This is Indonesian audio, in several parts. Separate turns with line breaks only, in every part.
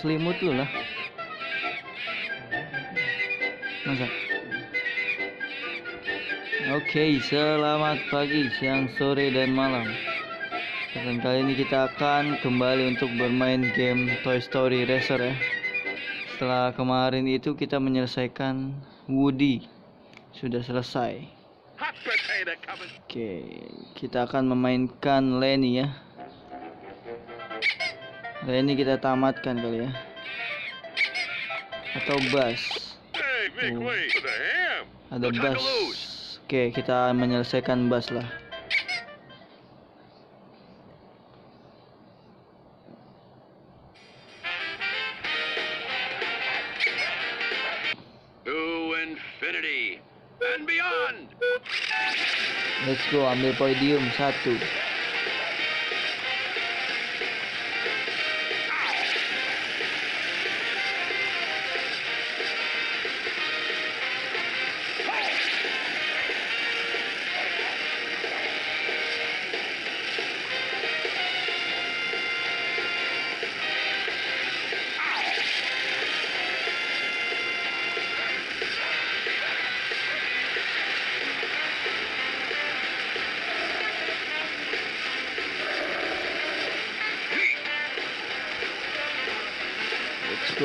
selimut lu lah masa Oke, selamat pagi, siang, sore, dan malam. Dan kali ini kita akan kembali untuk bermain game Toy Story Racer ya. Setelah kemarin itu kita menyelesaikan Woody. Sudah selesai. Oke, kita akan memainkan Lenny ya. Lenny kita tamatkan kali ya. Atau
make
Oh. Ada
lose.
Oke, kita menyelesaikan Buzz lah. Let's go, ambil podium satu.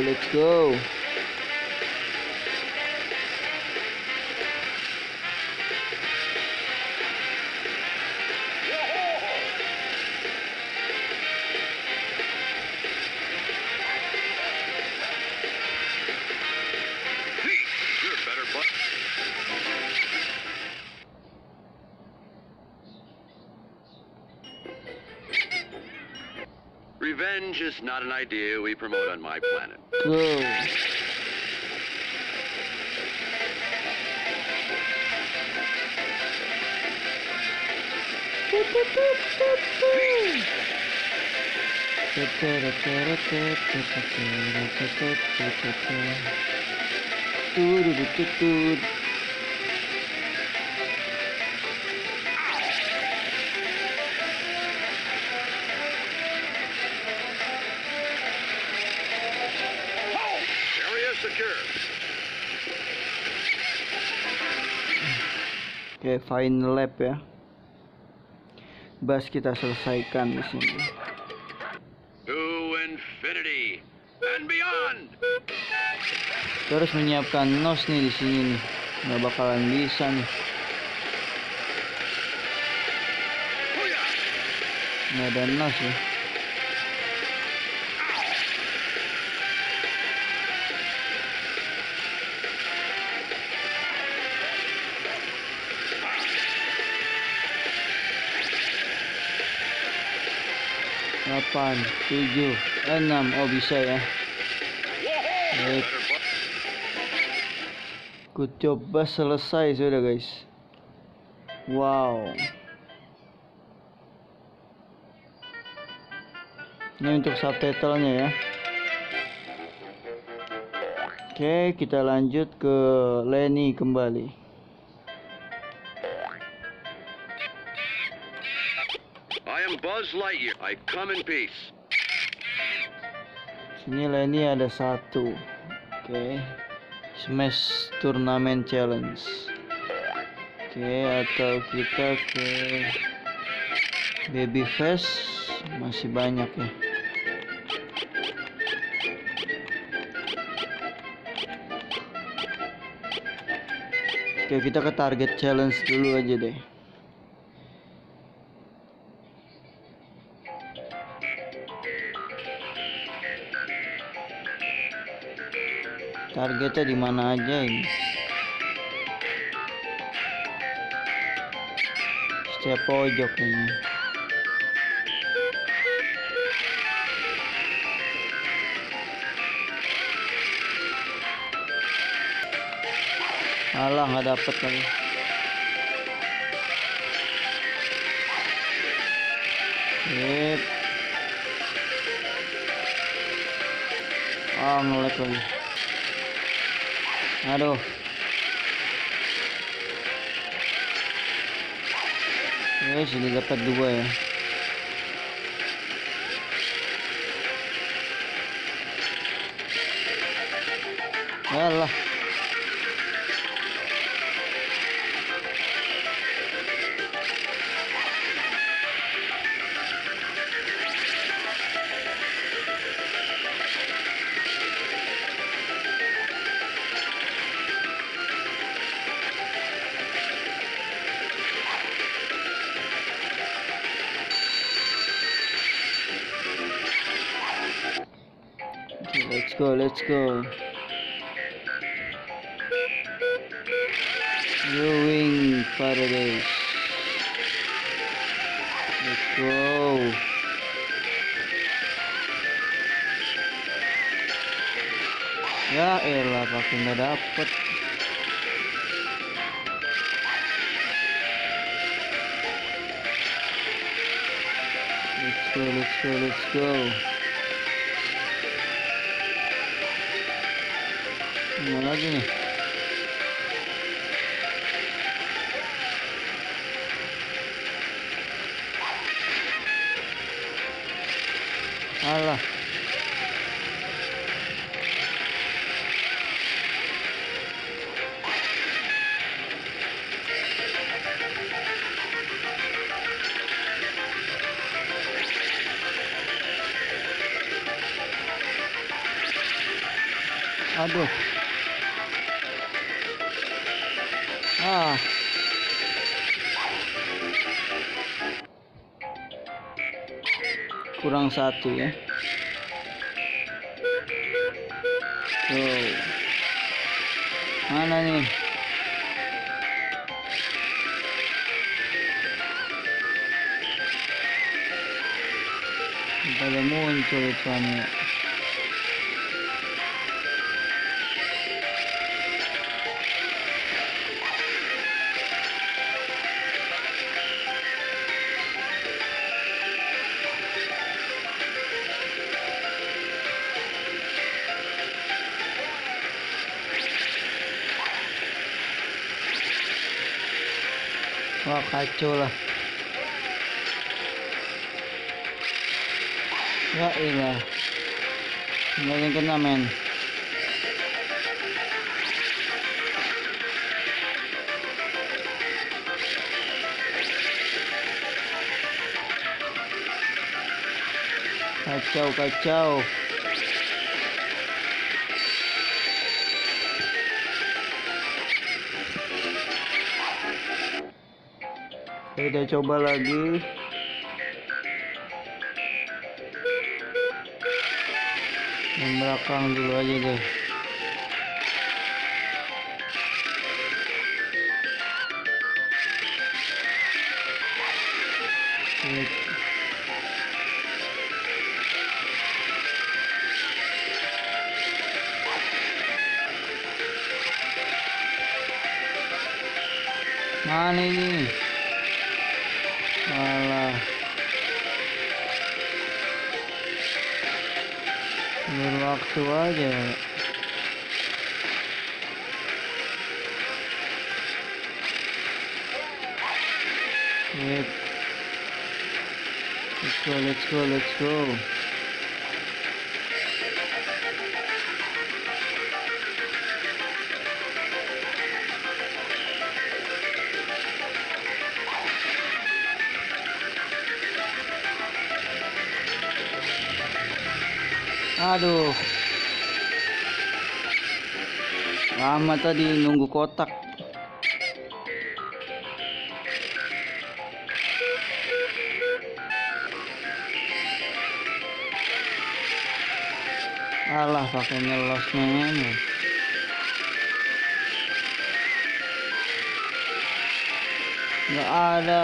Let's go,
Revenge is not an idea we promote on my planet.
Go. Final lap ya. Bas kita selesaikan di sini.
To infinity and beyond.
Terus menyiapkan nos nih di sini nih. Nggak bakalan bisa nih. Nggak ada nos ya. Delapan, tujuh, enam. Oh bisa ya. Baik. Job, bus selesai sudah guys. Wow. Ini untuk subtitlenya ya. Oke, kita lanjut ke Lenny kembali.
Buzz Lightyear. I come in peace.
Sini Lenny ada satu. Oke. Smash Tournament Challenge. Oke, atau kita ke Baby Face masih banyak ya. Oke, kita ke target challenge dulu aja deh. Targetnya di mana aja ini? Setiap pojok ini. Alah nggak dapet lagi. Sip. Ah ngelek lagi aduh eh, ini sudah dapat dua ya. allah. Let's go, let's go. Rowing Paradise. Let's go. Ya elah pakai nggak dapet. Let's go, let's go, let's go. Mana lagi nih? Alah. Ah. Kurang satu ya. Tuh. Mana nih? Pada muncul ikannya. Wah kacau lah. Ya ilah. Nggak yang kena men. Kacau kacau. Kita coba lagi. Yang belakang dulu aja deh. Mana ini? Alah. Berwaktu aja. Wait. Let's go, let's go, let's go. Aduh. Lama tadi nunggu kotak. Alah pakai nyelos men. Nggak ada.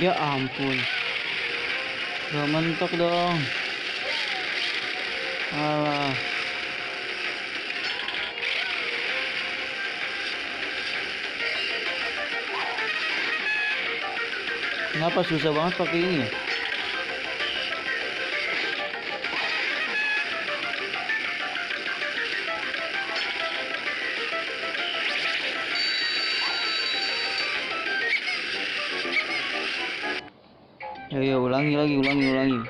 Ya ampun. Gak mentok dong. Alah. Kenapa susah banget pakai ini ya? Ya ya ulangi lagi ulangi ulangi.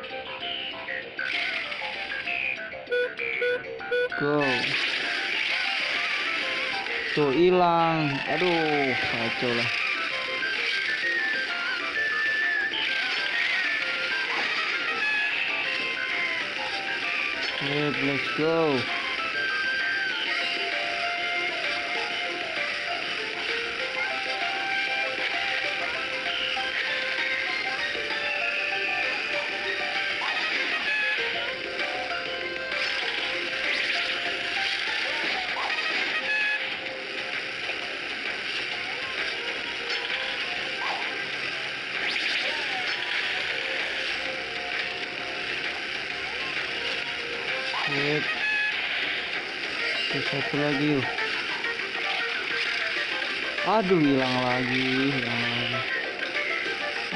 Go. Tuh hilang. Aduh, kacau lah. Let's go. Yep. Terus satu lagi yuk. Aduh hilang lagi, hilang lagi.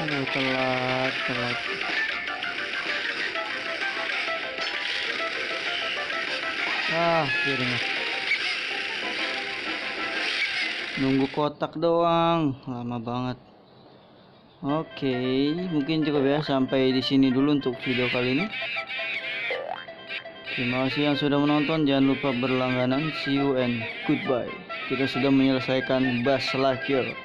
Aduh telat, telat. Ah, akhirnya. Nunggu kotak doang, lama banget. Oke, mungkin cukup ya sampai di sini dulu untuk video kali ini. Terima kasih yang sudah menonton. Jangan lupa berlangganan. See you and goodbye. Kita sudah menyelesaikan Buzz Lightyear.